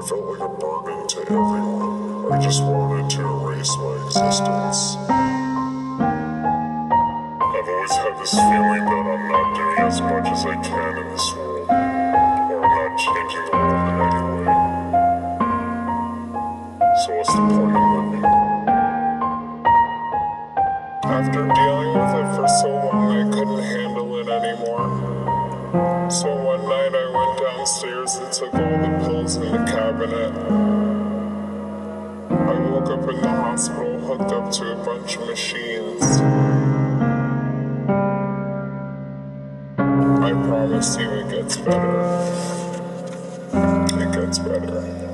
I felt like a burden to everyone. I just wanted to erase my existence. I've always had this feeling that I'm not doing as much as I can in this world, or I'm not changing the world in any way. So what's the point of living? After dealing with it for so long, I couldn't handle it anymore. So one night I downstairs and took all the pills in the cabinet. I woke up in the hospital hooked up to a bunch of machines. I promise you it gets better. It gets better.